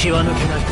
気は抜けない。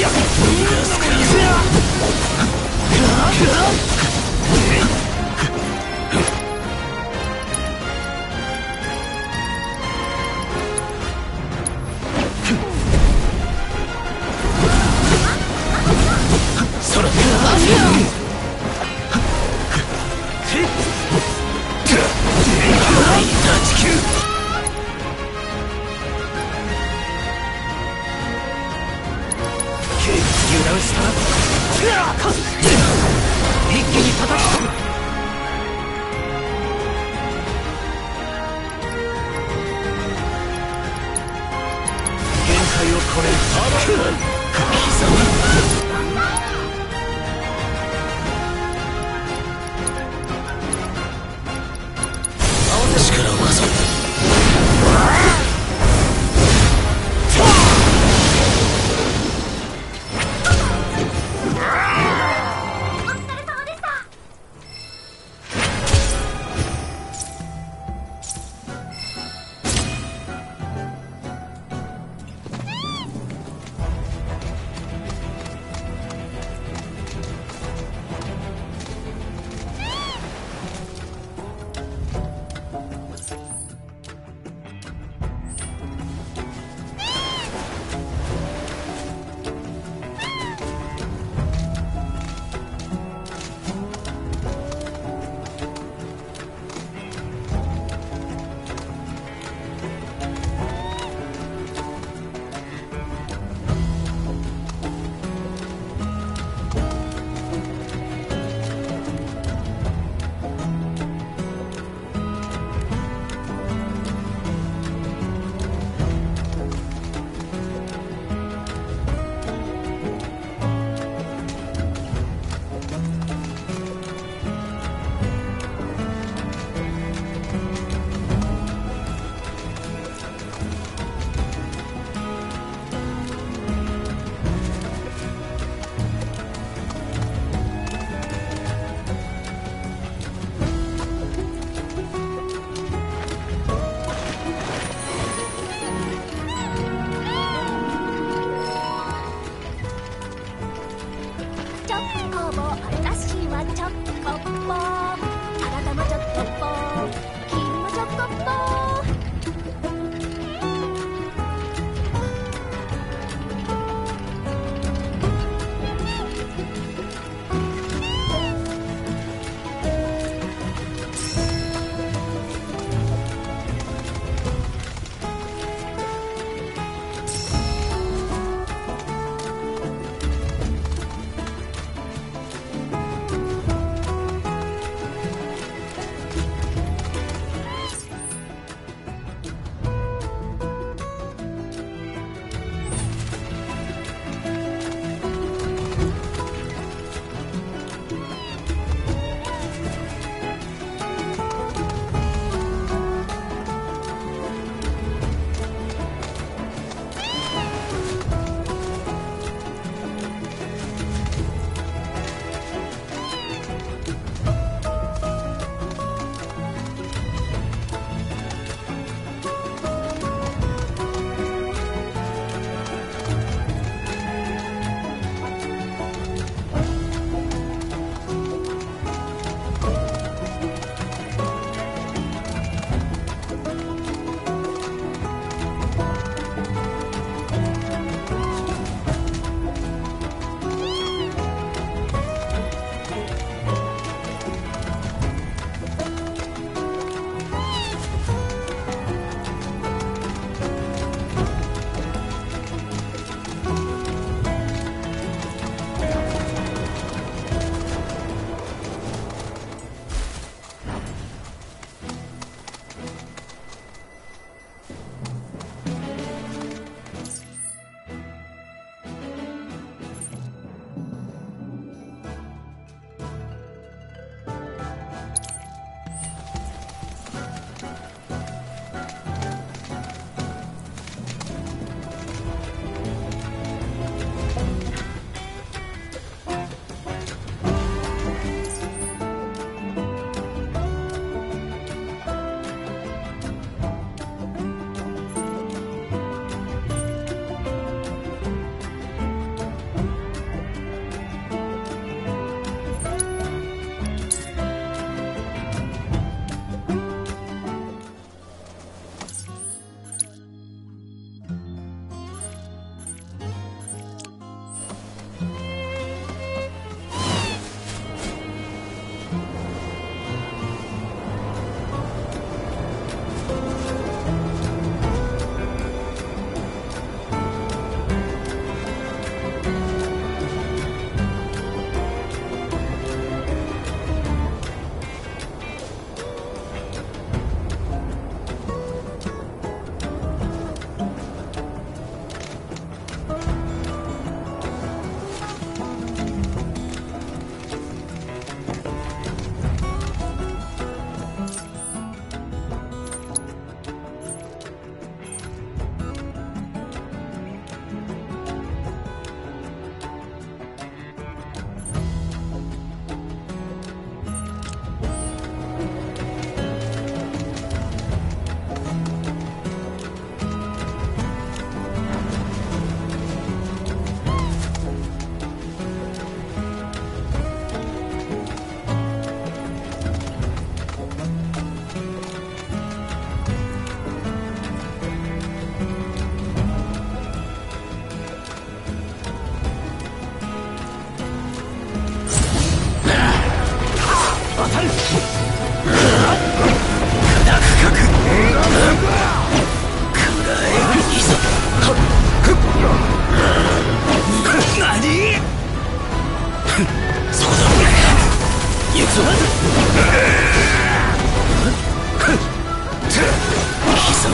みんなの体勢や!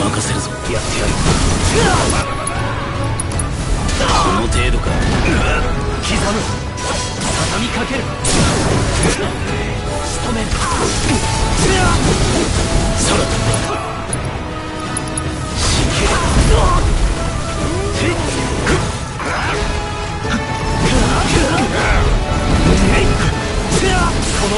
任せるぞ。やってやるこの程度か。刻む。畳みかける。仕留める。そら神経この